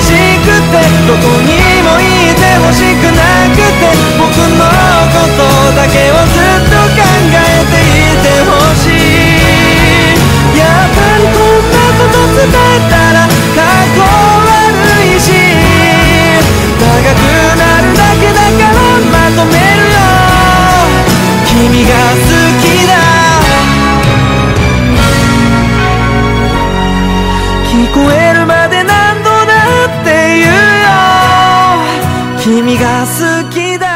しくて君が好きだ